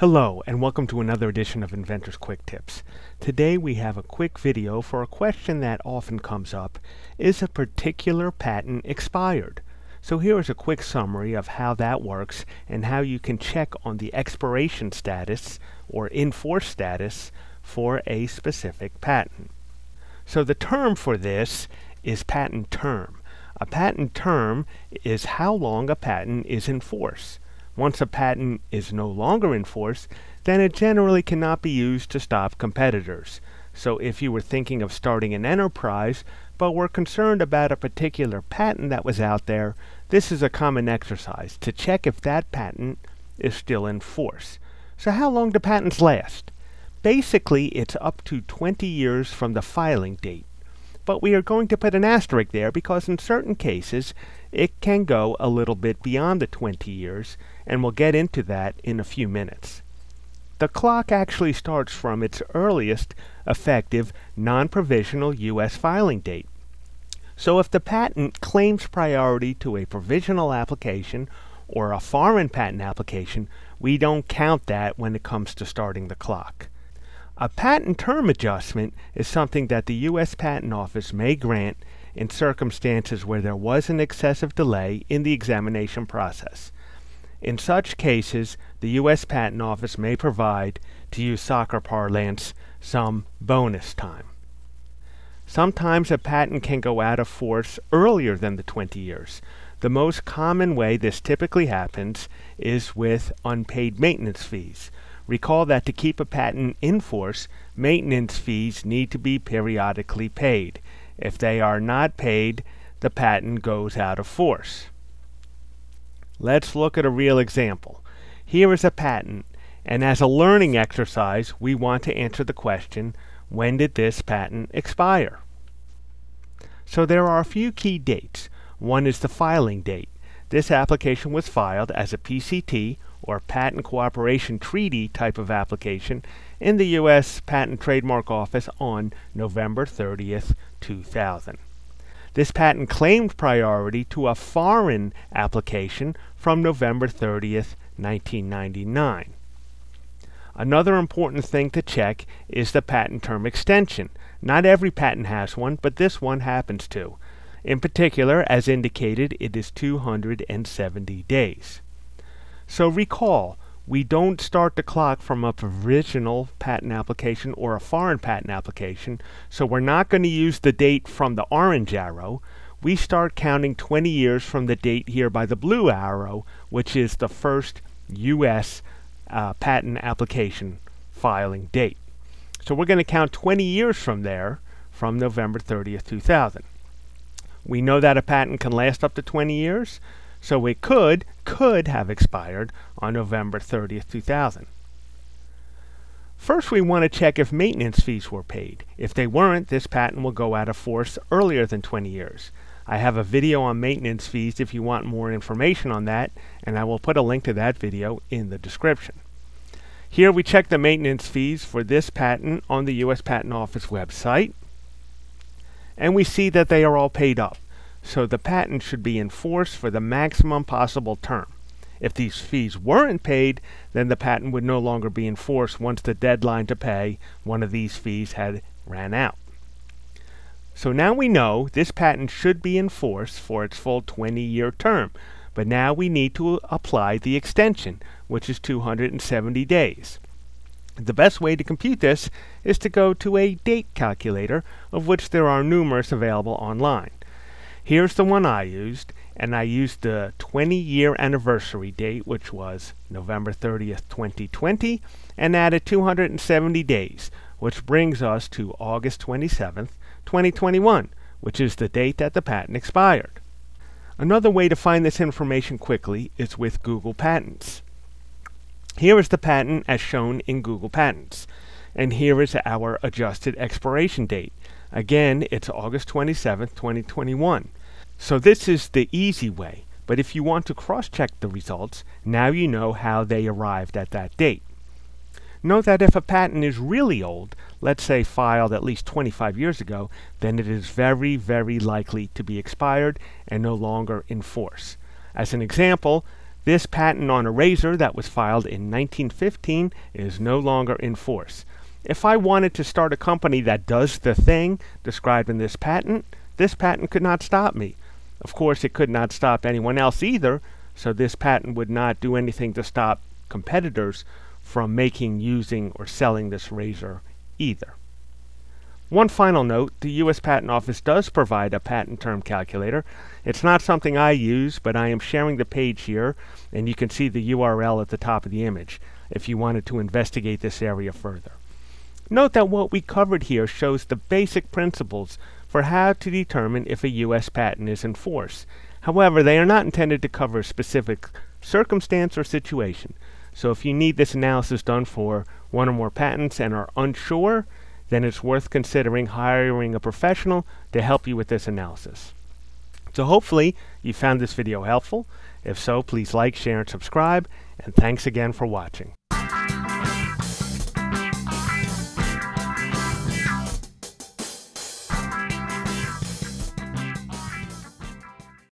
Hello and welcome to another edition of Inventor's Quick Tips. Today we have a quick video for a question that often comes up. Is a particular patent expired? So here is a quick summary of how that works and how you can check on the expiration status or in force status for a specific patent. So the term for this is patent term. A patent term is how long a patent is in force. Once a patent is no longer in force, then it generally cannot be used to stop competitors. So if you were thinking of starting an enterprise, but were concerned about a particular patent that was out there, this is a common exercise to check if that patent is still in force. So how long do patents last? Basically, it's up to 20 years from the filing date. But we are going to put an asterisk there because in certain cases, it can go a little bit beyond the 20 years, and we'll get into that in a few minutes. The clock actually starts from its earliest effective non-provisional U.S. filing date. So if the patent claims priority to a provisional application or a foreign patent application, we don't count that when it comes to starting the clock. A patent term adjustment is something that the U.S. Patent Office may grant in circumstances where there was an excessive delay in the examination process. In such cases, the U.S. Patent Office may provide, to use soccer parlance, some bonus time. Sometimes a patent can go out of force earlier than the 20 years. The most common way this typically happens is with unpaid maintenance fees. Recall that to keep a patent in force, maintenance fees need to be periodically paid. If they are not paid, the patent goes out of force. Let's look at a real example. Here is a patent, and as a learning exercise, we want to answer the question, when did this patent expire? So there are a few key dates. One is the filing date. This application was filed as a PCT or Patent Cooperation Treaty type of application in the U.S. Patent Trademark Office on November 30th, 2000. This patent claimed priority to a foreign application from November 30th, 1999. Another important thing to check is the patent term extension. Not every patent has one, but this one happens to. In particular, as indicated, it is 270 days. So recall, we don't start the clock from a provisional patent application or a foreign patent application, so we're not going to use the date from the orange arrow. We start counting 20 years from the date here by the blue arrow, which is the first U.S. Uh, patent application filing date. So we're going to count 20 years from there, from November 30th, 2000. We know that a patent can last up to 20 years, so it could, could have expired on November 30th, 2000. First, we want to check if maintenance fees were paid. If they weren't, this patent will go out of force earlier than 20 years. I have a video on maintenance fees if you want more information on that, and I will put a link to that video in the description. Here we check the maintenance fees for this patent on the U.S. Patent Office website, and we see that they are all paid up so the patent should be in force for the maximum possible term. If these fees weren't paid, then the patent would no longer be in force once the deadline to pay one of these fees had ran out. So now we know this patent should be in force for its full 20-year term, but now we need to apply the extension, which is 270 days. The best way to compute this is to go to a date calculator, of which there are numerous available online. Here's the one I used, and I used the 20 year anniversary date, which was November 30th, 2020, and added 270 days, which brings us to August 27th, 2021, which is the date that the patent expired. Another way to find this information quickly is with Google Patents. Here is the patent as shown in Google Patents, and here is our adjusted expiration date. Again, it's August 27, 2021. So this is the easy way, but if you want to cross-check the results, now you know how they arrived at that date. Note that if a patent is really old, let's say filed at least 25 years ago, then it is very, very likely to be expired and no longer in force. As an example, This patent on a razor that was filed in 1915 is no longer in force. If I wanted to start a company that does the thing described in this patent, this patent could not stop me. Of course, it could not stop anyone else either, so this patent would not do anything to stop competitors from making, using, or selling this razor either. One final note, the U.S. Patent Office does provide a patent term calculator. It's not something I use, but I am sharing the page here, and you can see the URL at the top of the image if you wanted to investigate this area further. Note that what we covered here shows the basic principles for how to determine if a U.S. patent is in force. However, they are not intended to cover a specific circumstance or situation. So if you need this analysis done for one or more patents and are unsure, then it's worth considering hiring a professional to help you with this analysis. So hopefully you found this video helpful. If so, please like, share, and subscribe, and thanks again for watching.